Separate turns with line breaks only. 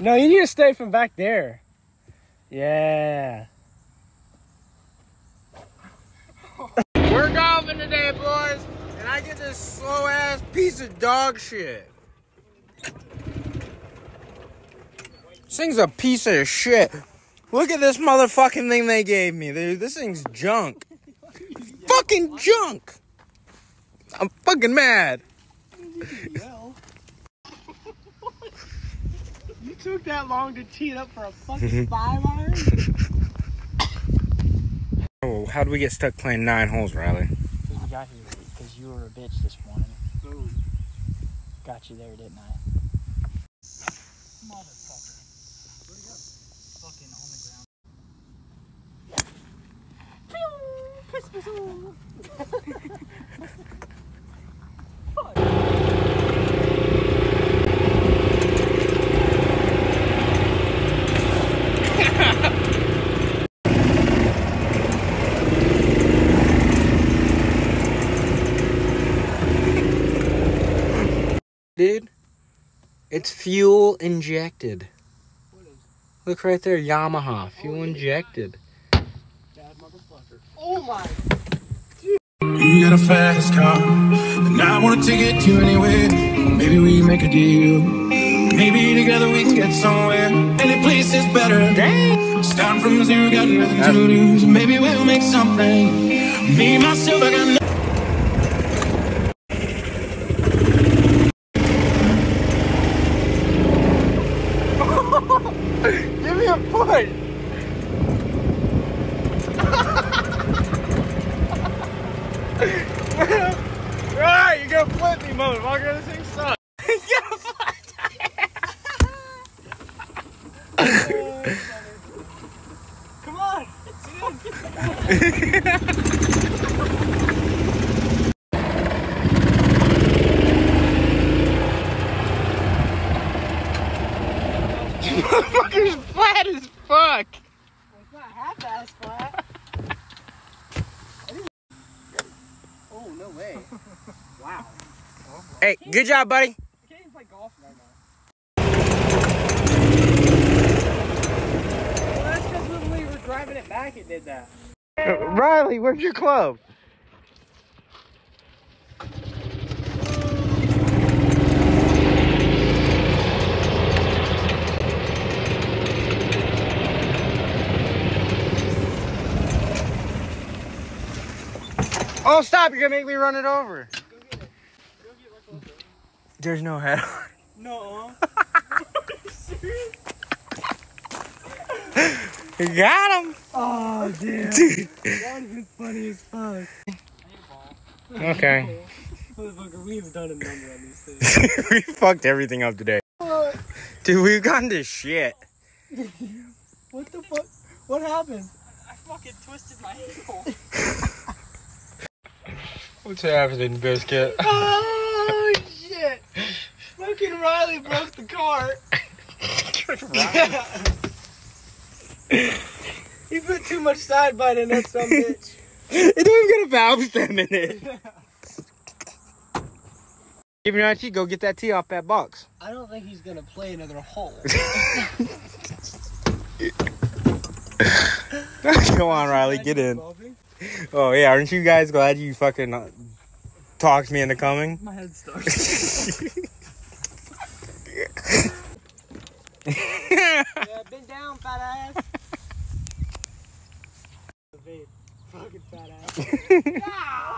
No, you need to stay from back there. Yeah.
We're golfing today, boys, and I get this slow ass piece of dog shit. This thing's a piece of shit. Look at this motherfucking thing they gave me, dude. This thing's junk. fucking junk. I'm fucking mad.
You took that long to tee it up for a fucking five iron?
Oh, how do we get stuck playing nine holes, Riley?
Because we got here because you were a bitch this morning. Got you there, didn't I? Motherfucker. Where'd he go? Fucking on the ground.
Dude, it's fuel injected. Look right there, Yamaha, fuel oh, injected.
Bad motherfucker. Oh my.
You got a fast car, and I wanna take it to anywhere. Maybe we make a deal. Maybe together we can get somewhere. Any place is better.
Dang!
Starting from zero, got nothing to lose. Maybe we'll make something. Me, myself, I got nothing.
Me! Alright, you're gonna flip me, motherfucker. This thing sucks.
Come on.
Motherfucker's flat as fuck.
It's not half ass flat. Oh, no way. Wow.
Hey, good job, buddy.
I can't even play golf right now. Well, that's because when we were driving it back, it did that.
Uh, Riley, where's your club? Oh, stop! You're gonna make me run it over. There's no head on.
No.
You got him!
Oh, damn.
Dude.
That would have been funny as fuck.
Okay.
Motherfucker, we've done a number on these things.
we fucked everything up today. Dude, we've gotten to shit.
What the fuck? What happened? I fucking twisted my ankle.
What's happening, Biscuit?
oh, shit. Fucking Riley broke the cart. he put too much side bite in that some bitch.
It don't even got a valve stem in it. Give me an IT, go get that tee off that box.
I don't think he's gonna play another hole.
Come on, Riley, get in. Oh yeah, aren't you guys glad you fucking uh, talked me into coming?
My head's stuck. yeah, bend down, fat ass. Fucking fat ass.